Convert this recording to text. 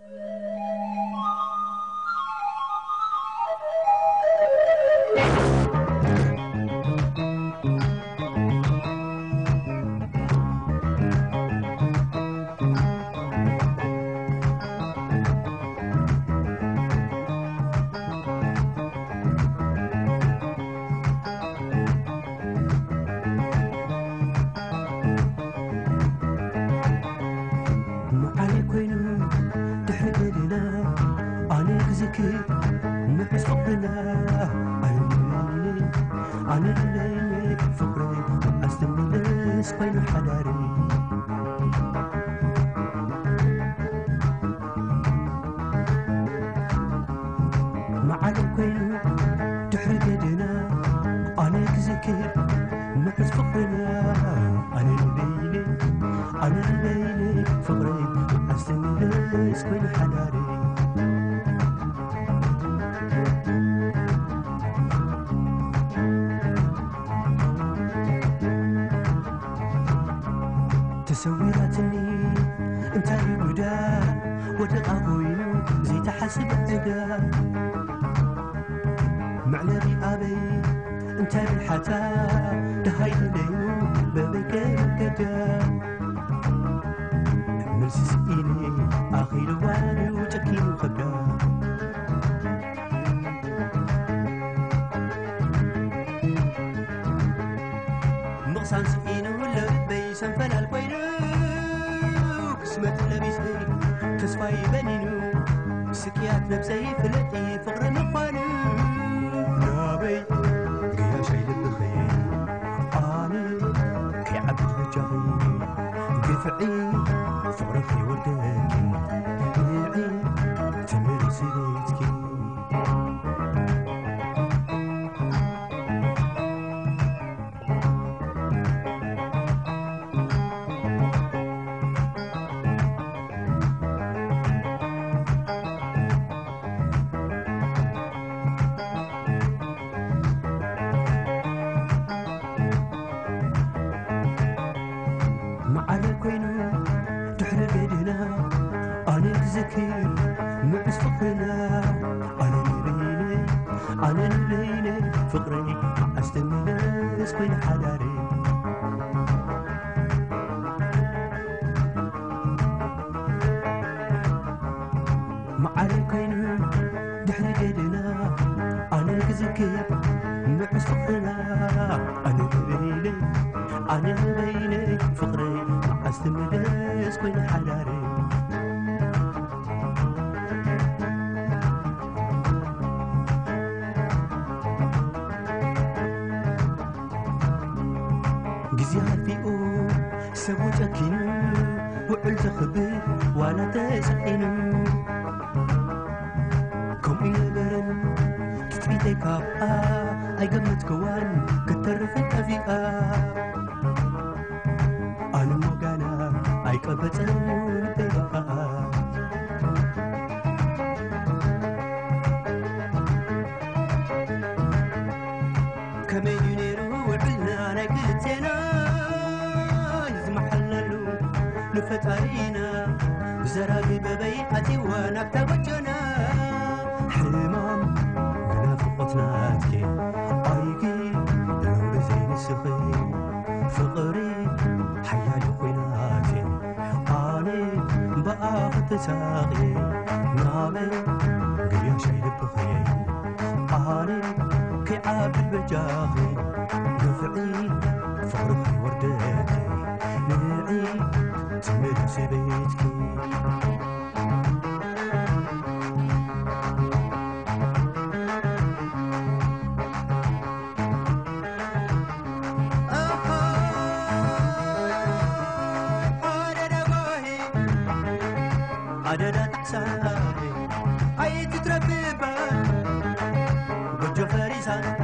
Yeah. استقبله عيني عن الليل فكري استملس بين حذري مع الكل تحرقنا أنا كزكي نفس فقرنا أنا الليل أنا الليل فقري استملس بين حذري ኮይኑ ሓዳሪ ተሰዊራትኒ እንታይ ጉዳ ወደቓ ኮይኑ ዘይተሓስብ ዕዳ መዕለቢ ኣበይ እንታይ ብልሓታ ደሃይለዩ በበይከ ገዳ መልሲ ስኢነ ኣኺሉ ዋንዩ ጨኪኑ ከብዳ ምቕሳን ስኢኑ ለበይ ሰንፈላል ኮይኑ ክስመት ለቢሰይ ተስፋይ በኒኑ ስቅያት ነብሰይ ፍለጢ ፍቕሪ ምዃኑ ናበይ ገያሻይ ልብኸየ ኣነ ከይዓብድ በጃኺ ግፍዒ ፍቕሪ ከይወደኪ ንዒ ትምልሲ ቤትኪ መዓረ ኮይኑ ድሕሪ ገድና ኣነ ክዝክር ምዕስ ፍቕርና ኣነ ንበይነ ኣነ ንበይነ ፍቕሪ ኣስተምለስ ኮይኑ ሓዳሪ መዓረ ኮይኑ ድሕሪ ገድና ኣነ ክዝክር ምዕስ ፍቕርና ኣነ ንበይነ ኣነ ንበይነ ፍቕሪ ኣስተምለስ ኮይኑ ሓዳሪ ግዜ ሃልፊኡ ሰብ ጨኪኑ ውዕል ዘኽብር ዋላ ተሰቂኑ ከምኡ ነበረን ትፅቢተይ ካብኣ ay gammadkowaan ka tarrafan afi'a aanummoo gaanaa ay qabatan ta'e نفتارينا زرابي ببيعتي وانا بتوجنا ሓያል ኮይናት ኣነ በኣ ክትሳቒ ናበይ ግያሻይ ልብኸየ ኣነ ከይዓብል በጃኺ Adenatsari, I eat the trabiba, but your fairies are.